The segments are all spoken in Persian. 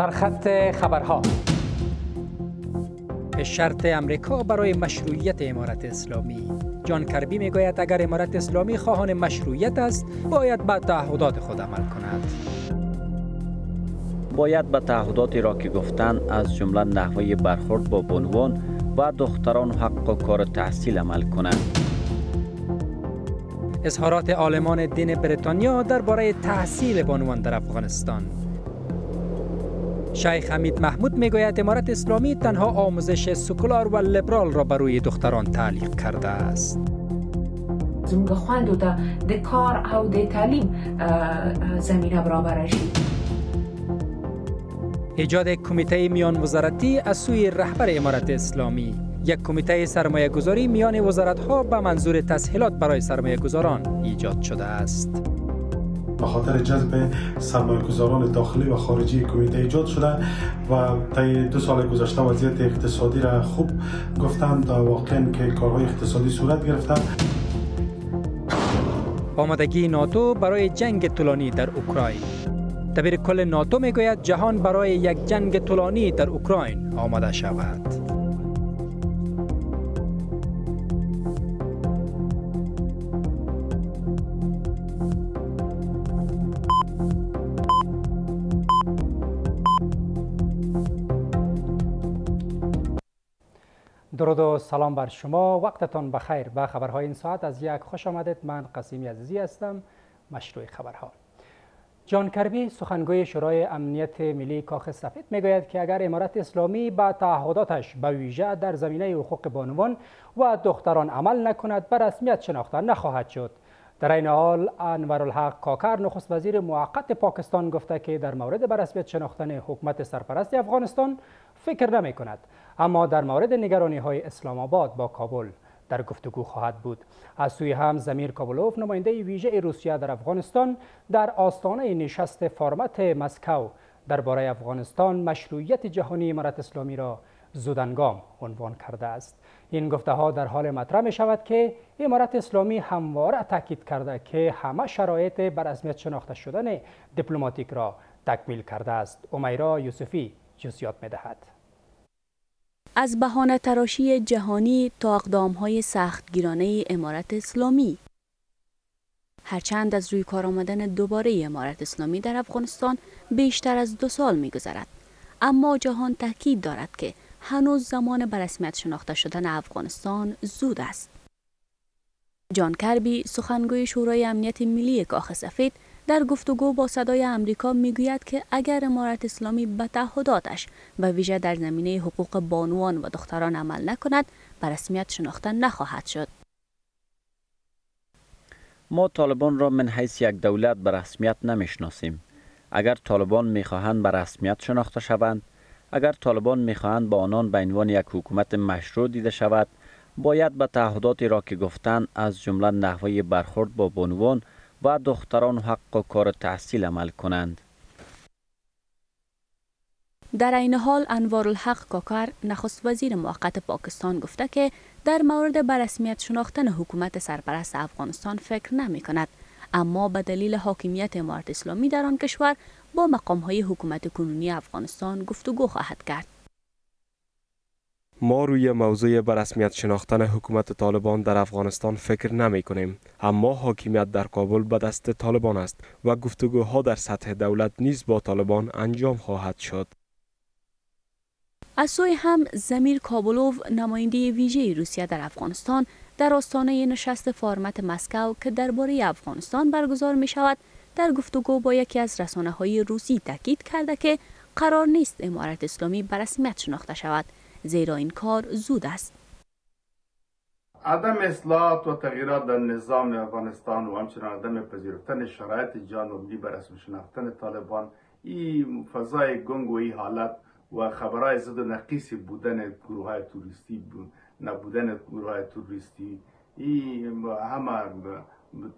سرخط خبرها. به شرط امریکا برای مشروعیت امارت اسلامی. جان کربی می‌گوید اگر امارت اسلامی خواهان مشروعیت است باید به تعهدات خود عمل کند. باید به تعهداتی را که گفتن از جمله نحوه برخورد با بنوان و دختران حق و کار تحصیل عمل کنند. اظهارات عالمان دین بریتانیا درباره تحصیل بانوان در افغانستان. شیخ حمید محمود می‌گوید امارت اسلامی تنها آموزش سکولار و لیبرال را بر روی دختران تعلیق کرده است. زموږ خویندو ته د کار او د تعلیم زمینه برابر شي ایجاد کمیته میان وزارتی از سوی رهبر امارت اسلامی. یک کمیته سرمایه گذاری میان وزارت ها به منظور تسهیلات برای سرمایه گذاران ایجاد شده است. به خاطر جذب سرمایه گذاران داخلی و خارجی کمیته ایجاد شده و طی دو سال گذشته وضعیت اقتصادی را خوب گفتند واقعا که کارهای اقتصادی صورت گرفته آمادگی ناتو برای جنگ طولانی در اوکراین دبیر کل ناتو می‌گوید جهان برای یک جنگ طولانی در اوکراین آماده شود. درود و سلام بر شما. وقتتان بخیر. به خبرهای این ساعت از یک خوش آمدید. من قسیمی عزیزی هستم. مشروع خبرها. جان کربی سخنگوی شورای امنیت ملی کاخ سفید می‌گوید که اگر امارت اسلامی به تعهداتش به ویژه در زمینه حقوق بانوان و دختران عمل نکند به رسمیت شناخته نخواهد شد. در این حال انورالحق کاکر نخست وزیر موقت پاکستان گفته که در مورد به رسمیت شناختن حکومت سرپرست افغانستان فکر نمی کند اما در مورد نگرانی های اسلام آباد با کابل در گفتگو خواهد بود. از سوی هم زمیر کابلوف نماینده ویژه روسیه در افغانستان در آستانه نشست فرمت مسکو درباره افغانستان مشروعیت جهانی امارت اسلامی را زودنگام عنوان کرده است. این گفته ها در حال مطرح می شود که امارت اسلامی همواره تاکید کرده که همه شرایط بر رسمیت شناخته شدن دیپلماتیک را تکمیل کرده است. امیرا یوسفی جزئیات می دهد از بهانه تراشی جهانی تا اقدام های سختگیرانه امارت اسلامی هرچند از روی کار آمدن دوباره امارت اسلامی در افغانستان بیشتر از دو سال می گذرد. اما جهان تاکید دارد که هنوز زمان به رسمیت شناخته شدن افغانستان زود است. جان کربی سخنگوی شورای امنیت ملی کاخ سفید در گفتگو با صدای امریکا می‌گوید که اگر امارت اسلامی به تعهداتش و ویژه در زمینه حقوق بانوان و دختران عمل نکند به رسمیت شناخته نخواهد شد. ما طالبان را من حیث یک دولت به رسمیت نمی‌شناسیم. اگر طالبان می‌خواهند به رسمیت شناخته شوند اگر طالبان می‌خواهند با آنان به عنوان یک حکومت مشروع دیده شود باید به تعهداتی را که گفتند از جمله نحوه برخورد با بانوان و دختران حق و کار تحصیل عمل کنند در این حال انوارالحق کاکر نخست وزیر موقت پاکستان گفته که در مورد به رسمیت شناختن حکومت سرپرست افغانستان فکر نمی کند اما به دلیل حاکمیت امارت اسلامی در آن کشور با مقام های حکومت کنونی افغانستان گفتگو خواهد کرد. ما روی موضوع به رسمیت شناختن حکومت طالبان در افغانستان فکر نمی کنیم. اما حاکمیت در کابل به دست طالبان است و گفتگوها در سطح دولت نیز با طالبان انجام خواهد شد. از سوی هم زمیر کابلوف نماینده ویژه روسیه در افغانستان در آستانه نشست فارمت مسکو که درباره افغانستان برگزار می شود در گفتگو با یکی از رسانه های روسی تاکید کرده که قرار نیست امارت اسلامی به رسمیت شناخته شود. زیرا این کار زود است. عدم اصلاحات و تغییرات در نظام افغانستان و همچنان عدم پذیرفتن شرایط جانبی بر رسم شناختن طالبان این فضای گنگ و این حالت و خبرهای زد و نقیسی بودن گروه های توریستی بود نبودن گروه های توریستی این همه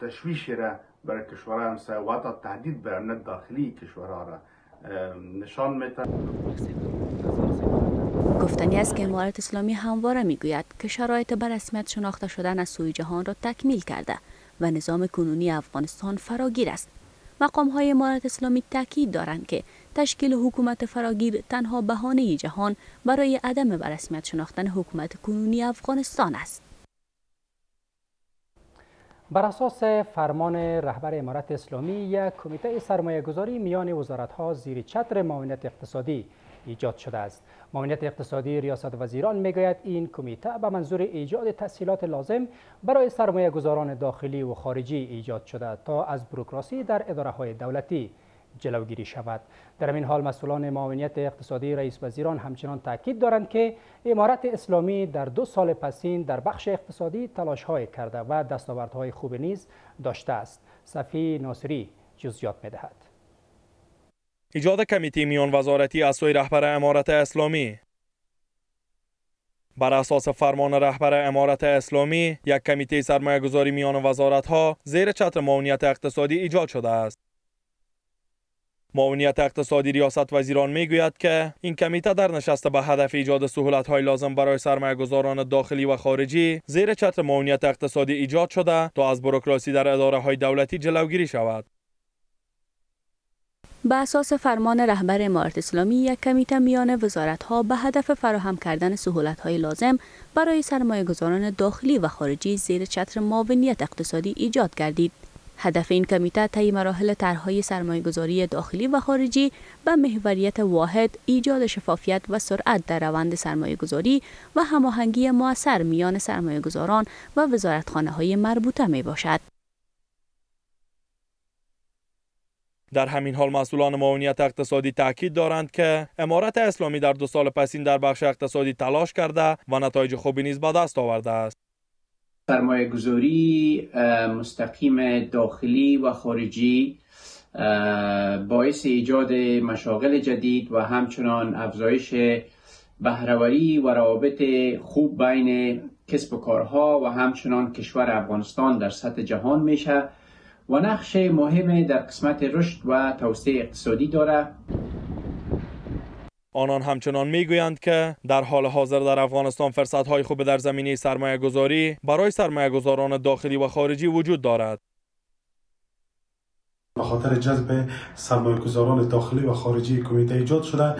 تشویش را برای کشورهای همسایه و حتی تهدید بر امنیت داخلی کشورها را نشان میتن گفتنی است که امارت اسلامی همواره می‌گوید که شرایط بر رسمیت شناخته شدن از سوی جهان را تکمیل کرده و نظام کنونی افغانستان فراگیر است مقام های امارت اسلامی تاکید دارند که تشکیل حکومت فراگیر تنها بهانه جهان برای عدم برسمیت شناختن حکومت کنونی افغانستان است. بر اساس فرمان رهبر امارت اسلامی یک کمیته سرمایه گذاری میان وزارت ها زیر چتر معاونت اقتصادی ایجاد شده است. معاونت اقتصادی ریاست وزیران می‌گوید این کمیته به منظور ایجاد تسهیلات لازم برای سرمایه گذاران داخلی و خارجی ایجاد شده تا از بروکراسی در اداره های دولتی جلوگیری شود. در این حال مسئولان معاونیت اقتصادی رئیس وزیران همچنان تاکید دارند که امارت اسلامی در دو سال پسین در بخش اقتصادی تلاش های کرده و دستاوردهای خوب نیز داشته است. صفی ناصری جزئیات می‌دهد. ایجاد کمیته میان وزارتی از سوی رهبر امارت اسلامی بر اساس فرمان رهبر امارت اسلامی یک کمیته سرمایه گذاری میان وزارت ها زیر چتر معاونیت اقتصادی ایجاد شده است معاونیت اقتصادی ریاست وزیران می‌گوید که این کمیته در نشست به هدف ایجاد سهولت های لازم برای سرمایه گذاران داخلی و خارجی زیر چتر معاونیت اقتصادی ایجاد شده تا از بروکراسی در اداره های دولتی جلوگیری شود. به اساس فرمان رهبر امارت اسلامی یک کمیته میان وزارت ها به هدف فراهم کردن سهولت های لازم برای سرمایه گذاران داخلی و خارجی زیر چتر معاونیت اقتصادی ایجاد گردید. هدف این کمیته طی مراحل طرحهای سرمایهگذاری داخلی و خارجی به محوریت واحد ایجاد شفافیت و سرعت در روند سرمایهگذاری و هماهنگی موثر میان سرمایهگذاران و وزارتخانه های مربوطه می باشد. در همین حال مسئولان معاونیت اقتصادی تاکید دارند که امارت اسلامی در دو سال پسین در بخش اقتصادی تلاش کرده و نتایج خوبی نیز به دست آورده است. سرمایه گذاری مستقیم داخلی و خارجی باعث ایجاد مشاغل جدید و همچنان افزایش بهرهوری و روابط خوب بین کسب و کارها و همچنان کشور افغانستان در سطح جهان میشه و نقش مهم در قسمت رشد و توسعه اقتصادی دارد آنان همچنان می‌گویند که در حال حاضر در افغانستان فرصت های خوب در زمینه سرمایه گذاری برای سرمایه گذاران داخلی و خارجی وجود دارد. به خاطر جذب سرمایه گذاران داخلی و خارجی کمیته ایجاد شده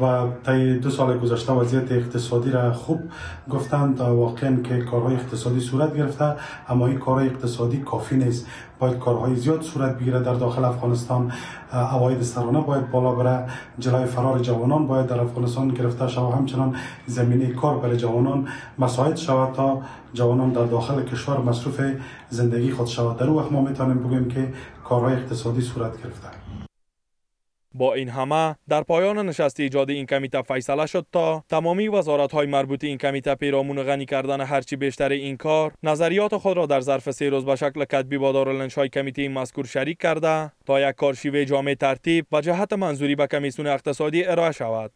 و طی دو سال گذشته وضعیت اقتصادی را خوب گفتند واقعا که کارهای اقتصادی صورت گرفته اما این کارهای اقتصادی کافی نیست. باید کارهای زیاد صورت بگیره. در داخل افغانستان اواید سرانه باید بالا بره. جلوی فرار جوانان باید در افغانستان گرفته شود. همچنان زمینه کار برای جوانان مساعد شود تا جوانان در داخل کشور مصروف زندگی خود شود. در وقت ما می‌تونیم بگویم که کارهای اقتصادی صورت گرفته. با این همه در پایان نشست ایجاد این کمیته فیصله شد تا تمامی وزارت های مربوط این کمیته پیرامون غنی کردن هرچی بیشتر این کار نظریات خود را در ظرف سه روز به شکل کتبی با دارالنش های کمیته مذکور شریک کرده تا یک کارشیوه جامع ترتیب و جهت منظوری به کمیسیون اقتصادی ارائه شود.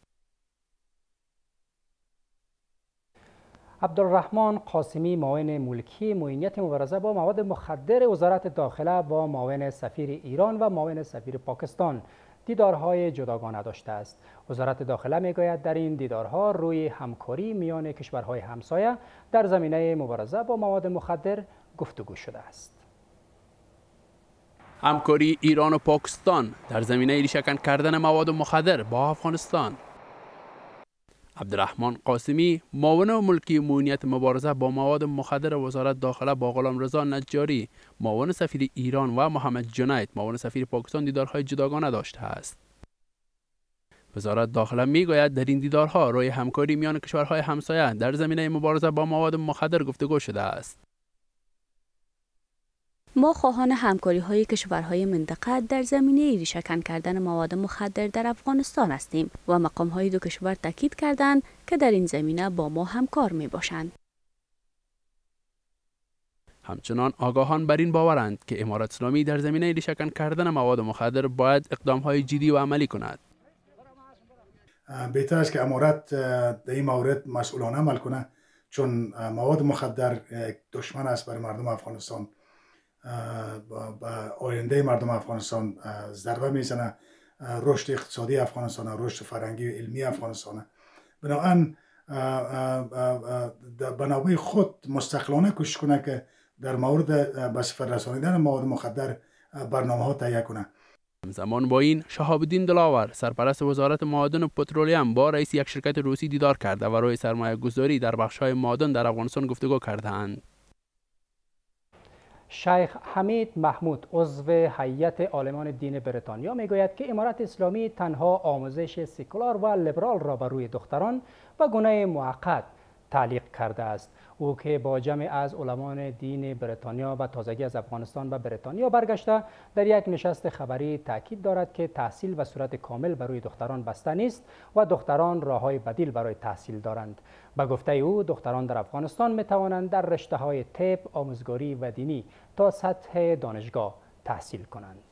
عبدالرحمن قاسمی معاون ملکی معینیت مبارزه با مواد مخدر وزارت داخله با معاون سفیر ایران و معاون سفیر پاکستان. دیدارهای جداگانه داشته است. وزارت داخله می‌گوید در این دیدارها روی همکاری میان کشورهای همسایه در زمینه مبارزه با مواد مخدر گفتگو شده است. همکاری ایران و پاکستان در زمینه ریشهکن کردن مواد مخدر با افغانستان. عبدالرحمن قاسمی معاون ملکی مونیت مبارزه با مواد مخدر وزارت داخله با غلام رضا نجاری معاون سفیر ایران و محمد جنید معاون سفیر پاکستان دیدارهای جداگانه داشته است. وزارت داخله می‌گوید در این دیدارها روی همکاری میان کشورهای همسایه در زمینه مبارزه با مواد مخدر گفتگو شده است. ما خواهان همکاری های کشورهای منطقه در زمینه ریشهکن کردن مواد مخدر در افغانستان هستیم و مقام های دو کشور تاکید کردند که در این زمینه با ما همکار می باشند. همچنان آگاهان بر این باورند که امارت اسلامی در زمینه ریشهکن کردن مواد مخدر باید اقدام های جدی و عملی کند. بهتر است که امارت در این مورد مسئولانه عمل کنه چون مواد مخدر دشمن است برای مردم افغانستان به آینده مردم افغانستان ضربه می‌زنه رشد اقتصادی افغانستان رشد فرنگی و علمی افغانستان بنابراین بنابرای خود مستقلانه کوشش کنه که در مورد به رسانیدن مواد مخدر برنامه ها تهیه کنه زمان با این شهاب الدین دلاور سرپرست وزارت معادن و پترولیم با رئیس یک شرکت روسی دیدار کرده و روی سرمایه گذاری در بخش های معادن در افغانستان گفتگو کردند. شیخ حمید محمود عضو هیئت عالمان دین بریتانیا می‌گوید که امارت اسلامی تنها آموزش سکولار و لیبرال را بر روی دختران و گونه موقت تعلیق کرده است. او که با جمع از علمان دین بریتانیا و تازگی از افغانستان و بریتانیا برگشته در یک نشست خبری تاکید دارد که تحصیل و صورت کامل برای دختران بسته نیست و دختران راههای بدیل برای تحصیل دارند. به گفته او دختران در افغانستان می توانند در رشته های طب آموزگاری و دینی تا سطح دانشگاه تحصیل کنند.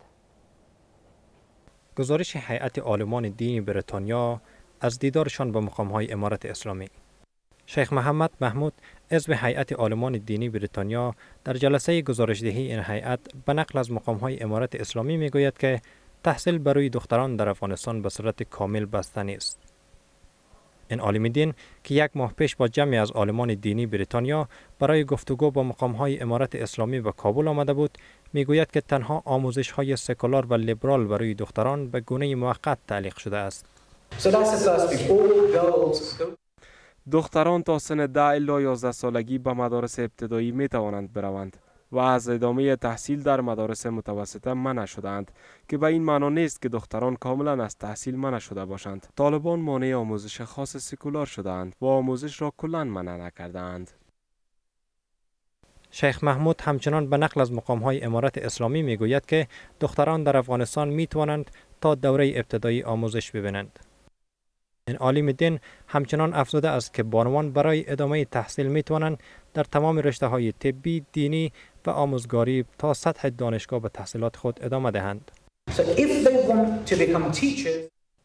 گزارش هیئت عالمان دین بریتانیا از دیدارشان به مقام های امارت اسلامی شیخ محمد محمود عضو هیئت عالمان دینی بریتانیا در جلسه گزارشدهی این هیئت به نقل از مقام های امارت اسلامی می گوید که تحصیل برای دختران در افغانستان به صورت کامل بسته نیست. این عالم دین که یک ماه پیش با جمعی از عالمان دینی بریتانیا برای گفتگو با مقام های امارت اسلامی به کابل آمده بود می‌گوید که تنها آموزش های سکولار و لیبرال برای دختران به گونه موقت تعلیق شده است. دختران تا سن 10 الا 11 سالگی به مدارس ابتدایی می توانند بروند و از ادامه تحصیل در مدارس متوسطه منع شدند که به این معنا نیست که دختران کاملا از تحصیل منع شده باشند طالبان مانع آموزش خاص سکولار شدند و آموزش را کلا منع نکردند شیخ محمود همچنان به نقل از مقام های امارت اسلامی می گوید که دختران در افغانستان می توانند تا دوره ابتدایی آموزش ببینند. این عالم دین همچنان افزوده است که بانوان برای ادامه تحصیل می توانند در تمام رشته های طبی، دینی و آموزگاری تا سطح دانشگاه به تحصیلات خود ادامه دهند.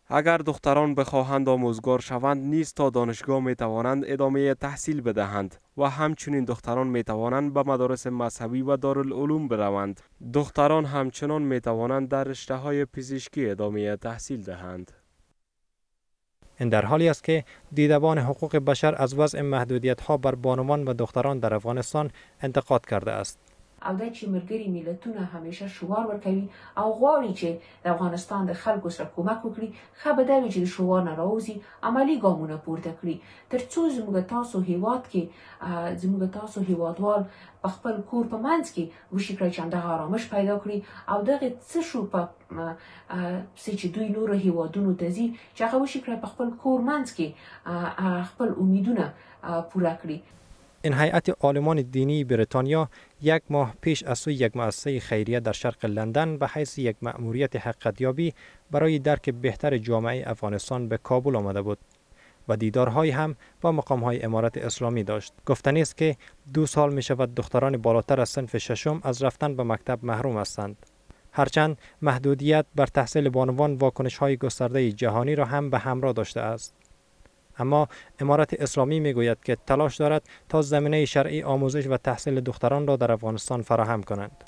اگر دختران بخواهند آموزگار شوند نیست تا دانشگاه می توانند ادامه تحصیل بدهند و همچنین دختران می توانند به مدارس مذهبی و دارالعلوم بروند دختران همچنان می توانند در رشته های پزشکی ادامه تحصیل دهند این در حالی است که دیدبان حقوق بشر از وضع محدودیت ها بر بانوان و دختران در افغانستان انتقاد کرده است. او دا چې ملګري ملتونه همیشه شوار ورکوي او غواړي چې د افغانستان د خلکو سره کومک وکړي ښه به دا وي چې د شوار نه راوځي عملي ګامونه پورته کړي. تر څو زموږ تاسو هیواد کې زموږ تاسو هیوادوال په خپل کور په منځ کې وشي کړی چې همدغه آرامش پیدا کړي او دغه څه شو په پسې چې دوی نورو هیوادونو ته ځي چې هغه وشي کړی په خپل کور منځ کې خپل امیدونه پوره کړي این هیئت عالمان دینی بریتانیا یک ماه پیش از سوی یک مؤسسه خیریه در شرق لندن به حیث یک مأموریت حقیقتیابی برای درک بهتر جامعه افغانستان به کابل آمده بود و دیدارهایی هم با مقام های امارت اسلامی داشت. گفتنی است که دو سال می شود دختران بالاتر از صنف ششم از رفتن به مکتب محروم هستند. هرچند محدودیت بر تحصیل بانوان واکنش های گسترده جهانی را هم به همراه داشته است. اما امارت اسلامی می‌گوید که تلاش دارد تا زمینه شرعی آموزش و تحصیل دختران را در افغانستان فراهم کنند.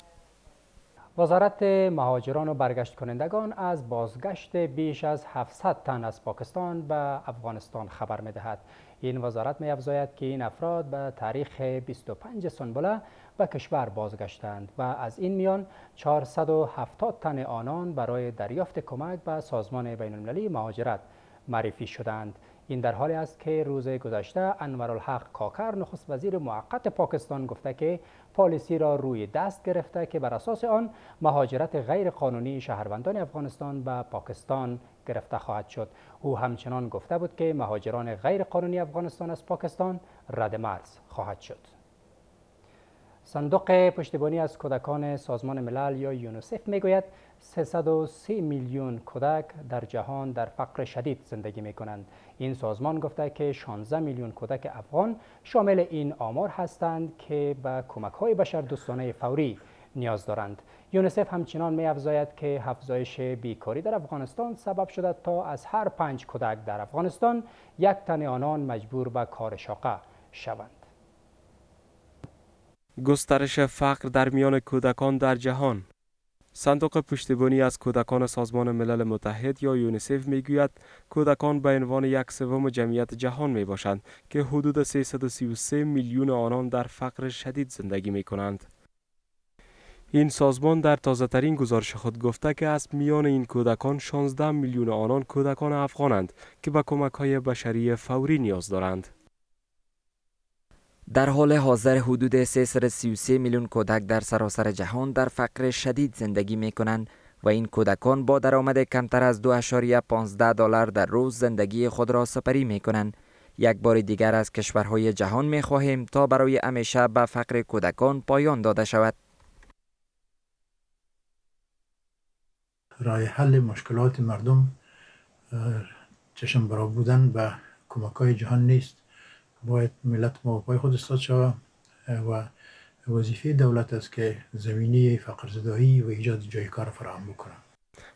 وزارت مهاجران و برگشت کنندگان از بازگشت بیش از 700 تن از پاکستان به افغانستان خبر می دهد. این وزارت می افزاید که این افراد به تاریخ 25 سنبله به کشور بازگشتند و از این میان 470 تن آنان برای دریافت کمک به سازمان بین المللی مهاجرت معرفی شدند. این در حالی است که روز گذشته انورالحق کاکر نخست وزیر موقت پاکستان گفته که پالیسی را روی دست گرفته که بر اساس آن مهاجرت غیر قانونی شهروندان افغانستان به پاکستان گرفته خواهد شد. او همچنان گفته بود که مهاجران غیر قانونی افغانستان از پاکستان رد مرز خواهد شد. صندوق پشتیبانی از کودکان سازمان ملل یا یونیسف می‌گوید 330 میلیون کودک در جهان در فقر شدید زندگی می کنند. این سازمان گفته که 16 میلیون کودک افغان شامل این آمار هستند که به کمک های بشر دوستانه فوری نیاز دارند. یونیسف همچنان می افزاید که افزایش بیکاری در افغانستان سبب شده تا از هر پنج کودک در افغانستان یک تن آنان مجبور به کار شاقه شوند. گسترش فقر در میان کودکان در جهان صندوق پشتیبانی از کودکان سازمان ملل متحد یا یونیسف می‌گوید کودکان به عنوان یک سوم جمعیت جهان می باشند که حدود 333 میلیون آنان در فقر شدید زندگی می کنند. این سازمان در تازه ترین گزارش خود گفته که از میان این کودکان 16 میلیون آنان کودکان افغانند که به کمک های بشری فوری نیاز دارند. در حال حاضر حدود 333 میلیون کودک در سراسر جهان در فقر شدید زندگی می کنند و این کودکان با درآمد کمتر از 2.15 دلار در روز زندگی خود را سپری می کنند. یک بار دیگر از کشورهای جهان می خواهیم تا برای همیشه به فقر کودکان پایان داده شود. رای حل مشکلات مردم چشم برا بودن به کمک های جهان نیست باید ملت ما پای خود استاد شود و وظیفه دولت است که زمینی فقر زدایی و ایجاد جای کار فراهم بکنه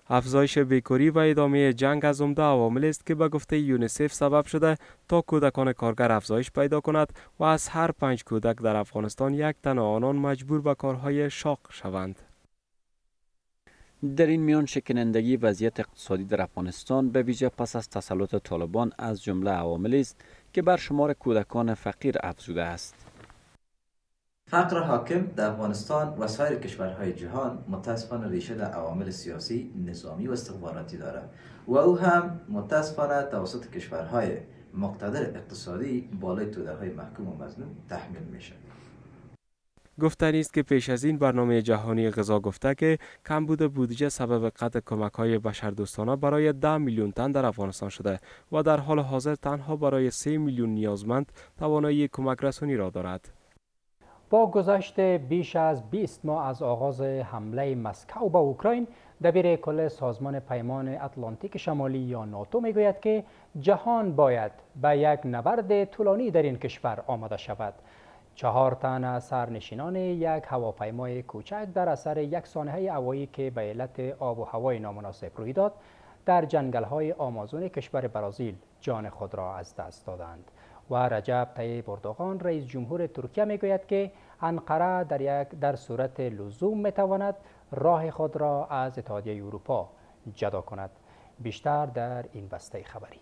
افزایش بیکاری و ادامه جنگ از عمده عوامل است که به گفته یونیسف سبب شده تا کودکان کارگر افزایش پیدا کند و از هر پنج کودک در افغانستان یک تن آنان مجبور به کارهای شاق شوند. در این میان شکنندگی وضعیت اقتصادی در افغانستان به ویژه پس از تسلط طالبان از جمله عواملی است که بر شمار کودکان فقیر افزوده است. فقر حاکم در افغانستان و سایر کشورهای جهان متاسفانه ریشه در عوامل سیاسی، نظامی و استخباراتی دارد و او هم متاسفانه توسط کشورهای مقتدر اقتصادی بالای تودههای محکوم و مظلوم تحمیل میشه. گفتنی است که پیش از این برنامه جهانی غذا گفته که کمبود بودجه سبب قطع کمک های بشردوستانه برای 10 میلیون تن در افغانستان شده و در حال حاضر تنها برای 3 میلیون نیازمند توانایی کمک رسانی را دارد. با گذشت بیش از 20 ماه از آغاز حمله مسکو به اوکراین دبیر کل سازمان پیمان اتلانتیک شمالی یا ناتو می‌گوید که جهان باید به یک نبرد طولانی در این کشور آماده شود چهار تن از سرنشینان یک هواپیمای کوچک در اثر یک سانحه هوایی که به علت آب و هوای نامناسب روی داد در جنگل های آمازون کشور برازیل جان خود را از دست دادند. و رجب طیب اردوغان رئیس جمهور ترکیه می‌گوید که انقره در یک در صورت لزوم می‌تواند راه خود را از اتحادیه اروپا جدا کند. بیشتر در این بسته خبری.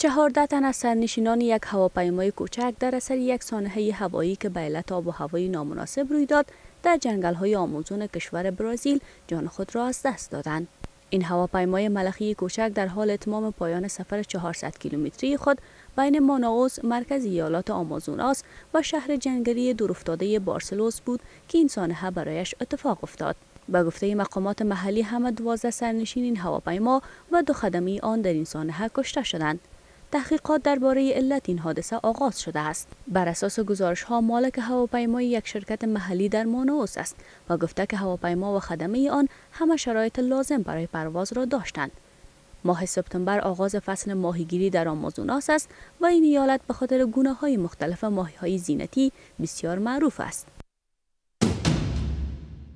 چهارده تن از سرنشینان یک هواپیمای کوچک در اثر یک سانحه هوایی که به علت آب و هوای نامناسب روی داد در جنگل های آموزون کشور برازیل جان خود را از دست دادند. این هواپیمای ملخی کوچک در حال اتمام پایان سفر 400 کیلومتری خود بین ماناوس مرکز ایالات آمازوناس و شهر جنگلی دورافتاده بارسلوس بود که این سانحه برایش اتفاق افتاد. به گفته مقامات محلی همه دوازده سرنشین این هواپیما و دو خدمی آن در این سانحه کشته شدند. تحقیقات درباره علت این حادثه آغاز شده است. بر اساس گزارش ها مالک هواپیمای یک شرکت محلی در مانوس است و گفته که هواپیما و خدمه آن همه شرایط لازم برای پرواز را داشتند. ماه سپتامبر آغاز فصل ماهیگیری در آمازوناس است و این ایالت به خاطر گونه های مختلف ماهی های زینتی بسیار معروف است.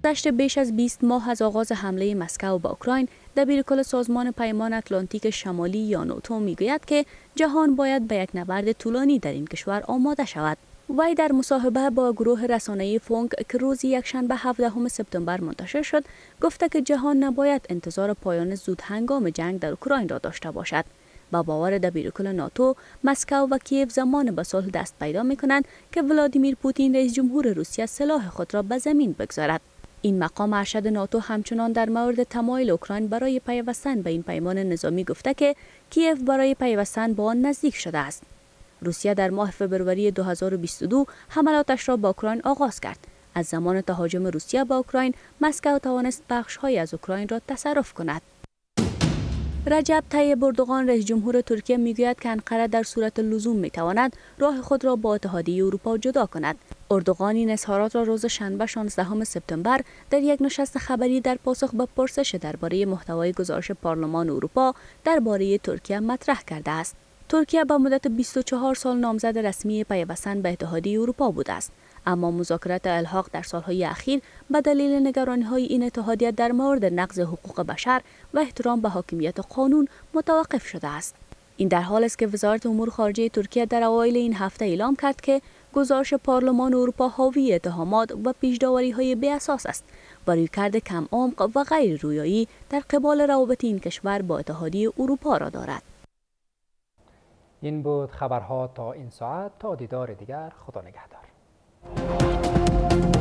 گذشت بیش از 20 ماه از آغاز حمله مسکو به اوکراین دبیرکل سازمان پیمان اتلانتیک شمالی یا نوتو می‌گوید که جهان باید به یک نبرد طولانی در این کشور آماده شود. وی در مصاحبه با گروه رسانه‌ای فونک که روز یکشنبه 17 سپتامبر منتشر شد گفته که جهان نباید انتظار پایان زود هنگام جنگ در اوکراین را داشته باشد. با باور دبیرکل ناتو مسکو و کیف زمان به صلح دست پیدا می کنند که ولادیمیر پوتین رئیس جمهور روسیه سلاح خود را به زمین بگذارد. این مقام ارشد ناتو همچنان در مورد تمایل اوکراین برای پیوستن به این پیمان نظامی گفته که کیف برای پیوستن به آن نزدیک شده است. روسیه در ماه فوریه 2022 حملاتش را با اوکراین آغاز کرد. از زمان تهاجم روسیه با اوکراین مسکو توانست بخشهایی از اوکراین را تصرف کند. رجب طیب اردوغان رئیس جمهور ترکیه می‌گوید که انقره در صورت لزوم می‌تواند راه خود را با اتحادیه اروپا جدا کند. اردوغان این اظهارات را روز شنبه 16 سپتامبر در یک نشست خبری در پاسخ به پرسش درباره محتوای گزارش پارلمان اروپا درباره ترکیه مطرح کرده است. ترکیه به مدت 24 سال نامزد رسمی پیوستن به اتحادیه اروپا بوده است. اما مذاکرات الحاق در سالهای اخیر به دلیل نگرانی های این اتحادیه در مورد نقض حقوق بشر و احترام به حاکمیت قانون متوقف شده است. این در حال است که وزارت امور خارجه ترکیه در اوایل این هفته اعلام کرد که گزارش پارلمان اروپا حاوی اتهامات و پیشداوری های بی اساس است. و رویکرد کم عمق و غیر رویایی در قبال روابط این کشور با اتحادیه اروپا را دارد. این بود خبرها تا این ساعت. تا دیدار دیگر خدا نگهدار. Thank you.